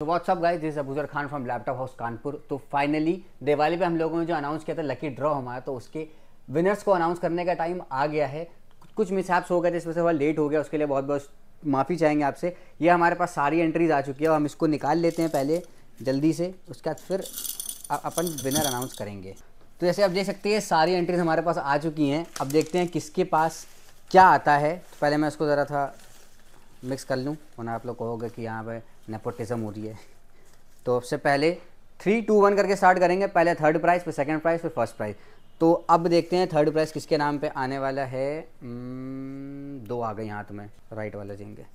तो what's up guys this Abuzar Khan from laptop house Kanpur तो finally Diwali पे हम लोगों ने जो अनाउंस किया था लकी ड्रॉ हमारा तो उसके विनर्स को अनाउंस करने का टाइम आ गया है। कुछ मिसहैप्स हो गए थे, इस वजह से थोड़ा लेट हो गया, उसके लिए बहुत बहुत माफ़ी चाहेंगे आपसे। ये हमारे पास सारी एंट्रीज आ चुकी है और हम इसको निकाल लेते हैं पहले, जल्दी से। उसके बाद फिर अपन विनर अनाउंस करेंगे। तो जैसे आप देख सकते हैं सारी एंट्रीज हमारे पास आ चुकी हैं। अब देखते हैं किसके पास क्या आता है। तो पहले मैं उसको ज़रा था मिक्स कर लूँ। वरना आप लोग कहोगे कि यहाँ पे नेपोटिज्म हो रही है। तो सबसे पहले थ्री टू वन करके स्टार्ट करेंगे। पहले थर्ड प्राइज़ फिर सेकेंड प्राइज़ फिर फ़र्स्ट प्राइज़ तो अब देखते हैं थर्ड प्राइज़ किसके नाम पे आने वाला है। Hmm, दो आ गए हाथ में। राइट वाला जाएँगे।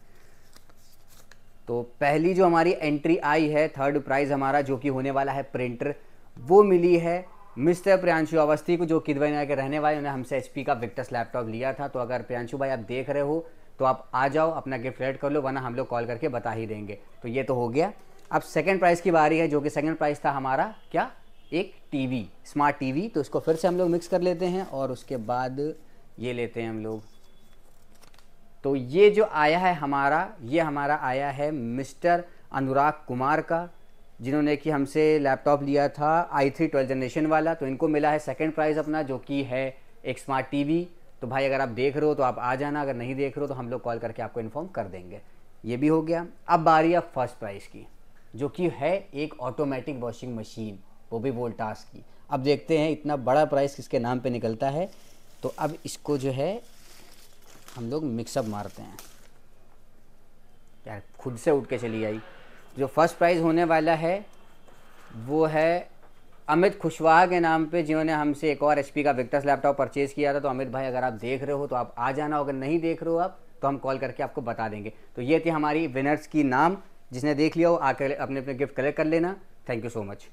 तो पहली जो हमारी एंट्री आई है थर्ड प्राइज़ हमारा जो कि होने वाला है प्रिंटर वो मिली है मिस्टर प्रियांशु अवस्थी को जो किदवैना के रहने वाले उन्होंने हमसे एचपी का विक्टस लैपटॉप लिया था। तो अगर प्रियांशु भाई आप देख रहे हो तो आप आ जाओ, अपना गिफ्ट रेड कर लो, वरना हम लोग कॉल करके बता ही देंगे। तो ये तो हो गया। अब सेकेंड प्राइज़ की बारी है, जो कि सेकेंड प्राइज़ था हमारा, क्या? एक टीवी स्मार्ट टीवी तो इसको फिर से हम लोग मिक्स कर लेते हैं और उसके बाद ये लेते हैं हम लोग। तो ये जो आया है हमारा, ये हमारा आया है मिस्टर अनुराग कुमार का, जिन्होंने कि हमसे लैपटॉप लिया था आई थ्री ट्वेल्थ जनरेशन वाला। तो इनको मिला है सेकंड प्राइज़ अपना, जो कि है एक स्मार्ट टीवी तो भाई, अगर आप देख रहे हो तो आप आ जाना, अगर नहीं देख रहे हो तो हम लोग कॉल करके आपको इन्फॉर्म कर देंगे। ये भी हो गया। अब बारी है फ़र्स्ट प्राइज़ की, जो कि है एक ऑटोमेटिक वॉशिंग मशीन वो भी वोल्टास की। अब देखते हैं इतना बड़ा प्राइस किसके नाम पे निकलता है। तो अब इसको जो है, हम लोग मिक्सअप मारते हैं। यार, खुद से उठ के चली आई। जो फ़र्स्ट प्राइज़ होने वाला है, वो है अमित खुशवाहा के नाम पे जिन्होंने हमसे एक और एचपी का विक्टस लैपटॉप परचेज़ किया था तो अमित भाई, अगर आप देख रहे हो तो आप आ जाना, अगर नहीं देख रहे हो आप तो हम कॉल करके आपको बता देंगे। तो ये थी हमारी विनर्स की नाम, जिसने देख लिया हो, आकर अपने अपने गिफ्ट कलेक्ट कर लेना। Thank you so much